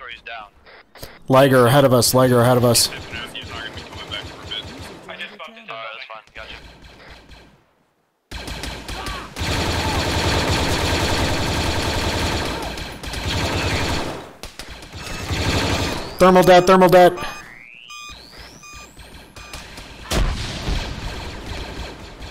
or he's down Liger ahead of us. Liger ahead of us. Uh, thermal debt. Thermal debt.